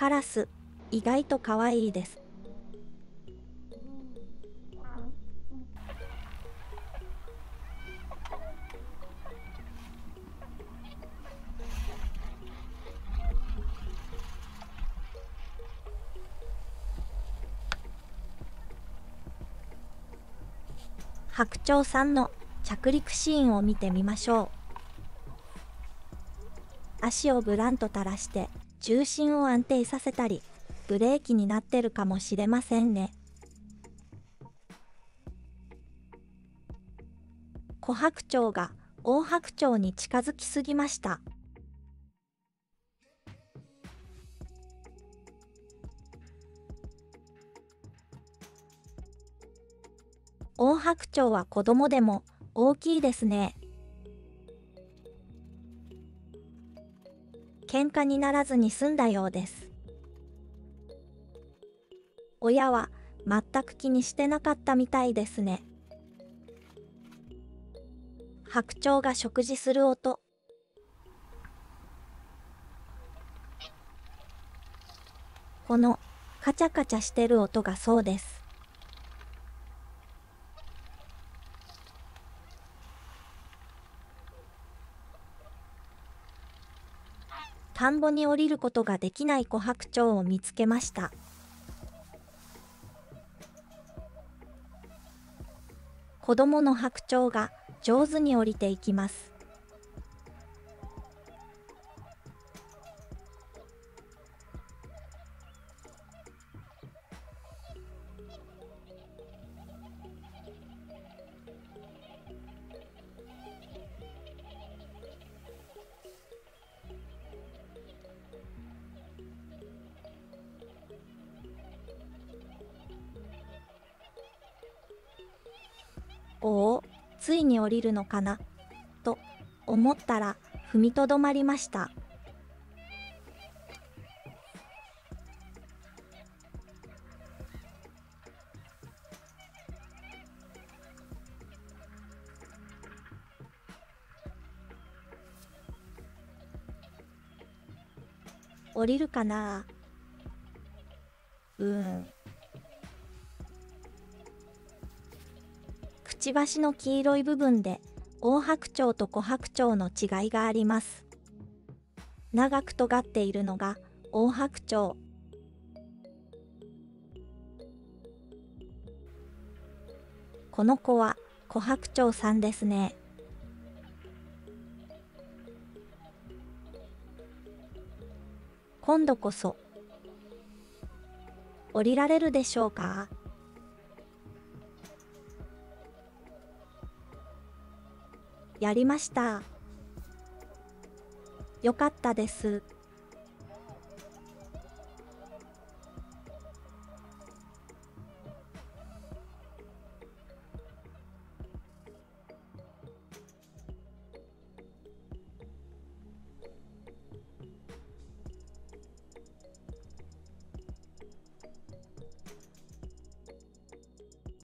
カラス、意外と可愛いです。白鳥さんの着陸シーンを見てみましょう。足をブランと垂らして重心を安定させたり、ブレーキになってるかもしれませんね。琥白鳥が大白鳥に近づきすぎました。大白鳥は子供でも大きいですね。喧嘩にならずに済んだようです。親は全く気にしてなかったみたいですね。白鳥が食事する音。このカチャカチャしてる音がそうです。田んぼに降りることができない琥珀鳥を見つけました。子供の白鳥が上手に降りていきます。おお、ついに降りるのかな、と思ったら踏みとどまりました。降りるかな？うん。ちばしの黄色い部分で大白鳥と小白鳥の違いがあります。長く尖っているのが大白鳥。この子は小白鳥さんですね。今度こそ降りられるでしょうか？やりました。よかったです。